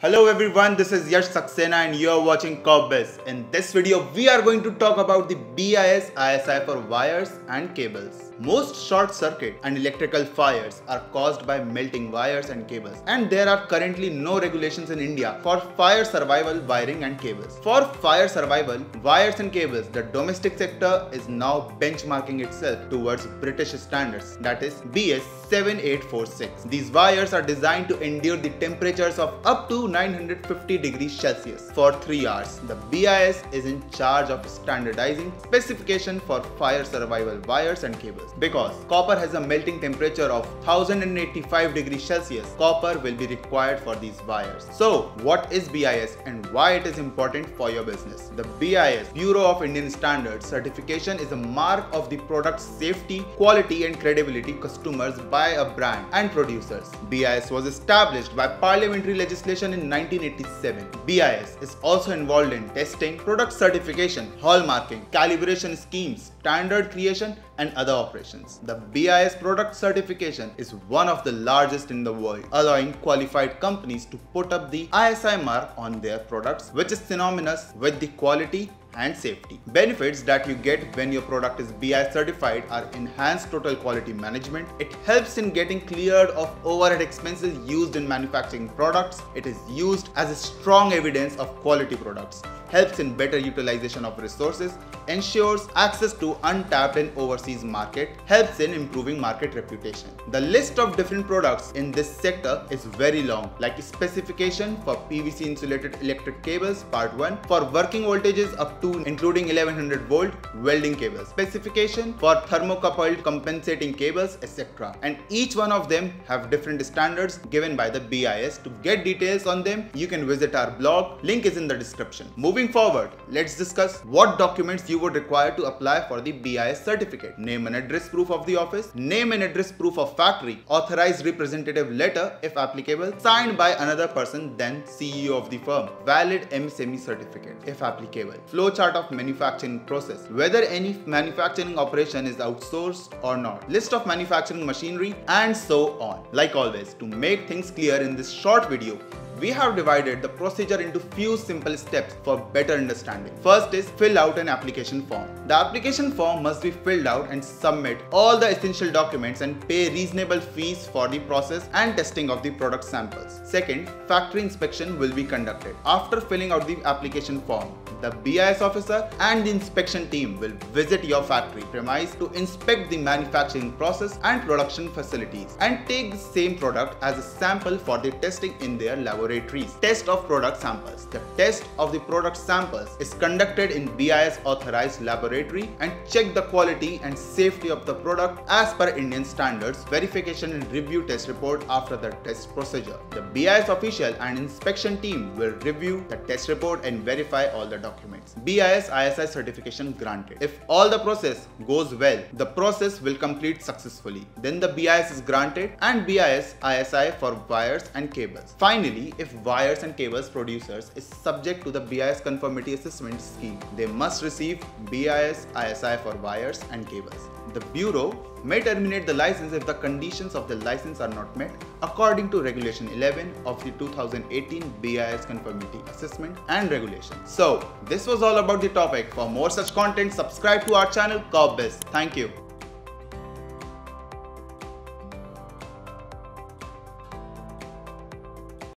Hello everyone, this is Yash Saxena and you are watching Corpbiz. In this video, we are going to talk about the BIS ISI for wires and cables. Most short circuit and electrical fires are caused by melting wires and cables and there are currently no regulations in India for fire survival wiring and cables. For fire survival wires and cables, the domestic sector is now benchmarking itself towards British standards that is BS 7846. These wires are designed to endure the temperatures of up to 950 degrees Celsius for 3 hours. The BIS is in charge of standardizing specification for fire survival wires and cables. Because copper has a melting temperature of 1085 degrees Celsius, copper will be required for these wires. So, what is BIS and why it is important for your business? The BIS, Bureau of Indian Standards certification is a mark of the product's safety, quality and credibility customers by a brand and producers. BIS was established by parliamentary legislation in 1987. BIS is also involved in testing, product certification, hallmarking, calibration schemes, standard creation and other operations. The BIS product certification is one of the largest in the world, allowing qualified companies to put up the ISI mark on their products, which is synonymous with the quality and safety. Benefits that you get when your product is BI certified are enhanced total quality management. It helps in getting cleared of overhead expenses used in manufacturing products. It is used as a strong evidence of quality products helps in better utilization of resources, ensures access to untapped and overseas market, helps in improving market reputation. The list of different products in this sector is very long like specification for PVC insulated electric cables part 1 for working voltages up to including 1100 volt welding cables, specification for thermocoupled compensating cables etc. And each one of them have different standards given by the BIS. To get details on them you can visit our blog, link is in the description. Moving Moving forward, let's discuss what documents you would require to apply for the BIS certificate. Name and address proof of the office, name and address proof of factory, authorized representative letter if applicable, signed by another person than CEO of the firm, valid MSME certificate if applicable, flowchart of manufacturing process, whether any manufacturing operation is outsourced or not, list of manufacturing machinery and so on. Like always, to make things clear in this short video, we have divided the procedure into few simple steps for better understanding. First is fill out an application form. The application form must be filled out and submit all the essential documents and pay reasonable fees for the process and testing of the product samples. Second, factory inspection will be conducted. After filling out the application form, the BIS officer and the inspection team will visit your factory premise to inspect the manufacturing process and production facilities and take the same product as a sample for the testing in their laboratories. Test of product samples. The test of the product samples is conducted in BIS authorized laboratory and check the quality and safety of the product as per Indian standards. Verification and review test report after the test procedure. The BIS official and inspection team will review the test report and verify all the documents documents. BIS ISI certification granted. If all the process goes well, the process will complete successfully. Then the BIS is granted and BIS ISI for wires and cables. Finally, if wires and cables producers is subject to the BIS conformity assessment scheme, they must receive BIS ISI for wires and cables. The Bureau may terminate the license if the conditions of the license are not met according to Regulation 11 of the 2018 BIS Conformity Assessment and Regulation. So, this was all about the topic. For more such content, subscribe to our channel Corpbiz. Thank you.